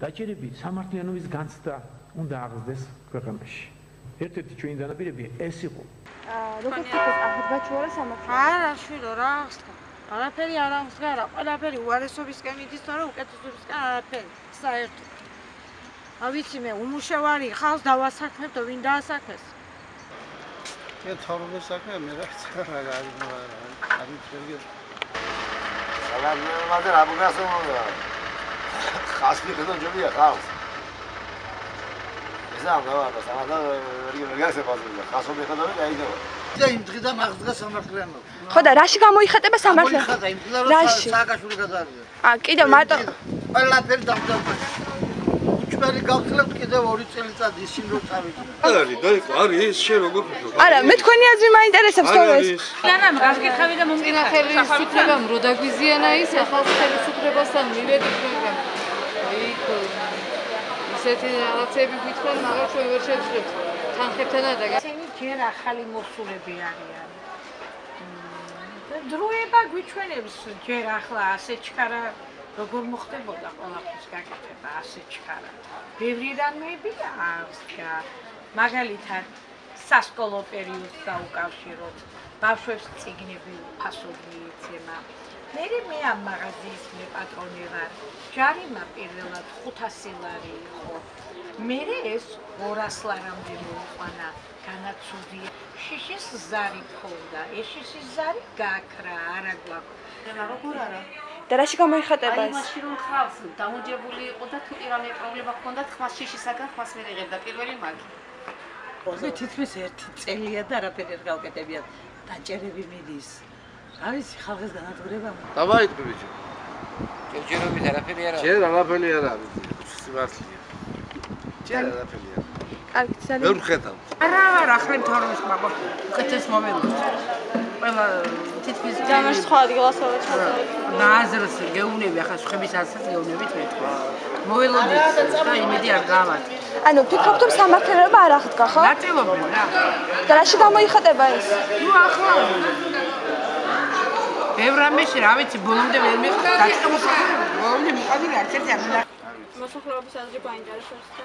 დაჭერებით სამართლიანობის განცდა უნდა აღზდეს ქვეყანაში. ერთ-ერთი ჩვენი დანაპირები ეს იყო. როგორც თქოს აღდგაჩვარა სამართლიანი. არა, შვილო, რა აღსდგა? არაფერი არ აღსდგა, რა ყველაფერი უარესობისკენ მიდის, თორე უკეთესობისკენ არაფერი. საერთოდ. ავიცი მე უმუშევარი ხალხს დავასაქმებ და ვინ დაასაქმეს? მე თორმე საქმე მე რა ცხარ რა არის ნუ არის ფერგი სალამი მადარ აბუგასო ხასმი ხდო ჯობია ხავს ზამ და ვარ სამადა რიგი რგასე პაზულა ხასო მიხდა და აიდო და იმ დღიდან აღდგა სამართლიანო ხო და რაში გამოიხატება სამართლიანობა? მოიხატა იმ დღიდან რომ სააკაშვილი გადაარია აა კიდევ მარტო ყველაფერი დამძაბა ჩვენი გავხსნებთ კიდევ ორი წელიწადი ისინი რომ წავიდნენ. არის, არის შენ როგორ ფიქრობ? არა, მე თქვენი აზრი მაინტერესებს თორე ეს. ლანა, გასკითხავი და მომწინა ხელისუფლებამ რო დაგვიზიანა ის ახალ ხელისუფლებასთან მივედით მაგრამ იქ ისეთი რაღაცები გითხრან, მაგრამ ჩვენ ვერ შევძლებთ თანხებთან და ისინი ჯერ ახალი მოსულები არიან. დროება გვიჩვენებს ჯერ ახლა ასე ჩქარა როგორ მოხდებოდა ყველაფრის გაკეთება ასე ჩქარა. ბევრი რამეები აღსკა. მაგალითად, სასკოლო პერიოდს დაუკავშიროთ, ბავშვებს ციგნები ფასობრივი ეცემა. მე მე ამ მაღაზიის მე პატრონი ვარ. ჯარიმა პირველად 500 ლარი იყო. მე ეს 200 ლარამდე მოუყვანა. განაცუდი შიშის ზარი ფონდა. ეს შიშის ზარი გაქრა, არა გვაქვს. და როგორ არა? და რაში გამოიხატება ეს? აი მაშინ რომ ხავს დამოჯებული იყო და თუ პირამე პრობლემა ჰქონდა ხმას შიშისაგან ხმას ვერ იღებდა პირველი მაგი. მე თითქმის ერთი წელია და არაფერი არ გავკეთებია. დაჭერები მიდის. არის ხალხის განადგურება? დავაიტყვი ბიჭო. ჯერჯერობით არაფერი არ არის. ჯერ არაფერი არ არის. სიმართლეა. ჯერ არაფერი არ არის. კარგი, ძალიან. ვერ ხედავ. არა, არა, ახლა თორმის მამა. უკეთეს მომენტი. ყველა თითქმის ჯამას სხვა ადგილასაა ჩაწერილი. ნაზრს გეუნები ახლა შეხების ასած გეუნებით მეთქვა. მოველოდით და იმედი არ გავარ. ანუ ფიქრობთ რომ სამართლიანობა არ აღდგა ხო? ნაწილობრივ რა. და რაში გამოიხატება ეს? ნუ ახლა ევრამეში რა ვიცი ბოლომდე ვერ მიხდა დაწყებულ ბოლომდე მიყავდი არც ერთი არ მინდა მოსახლეობის აზრი გაინტერესებს და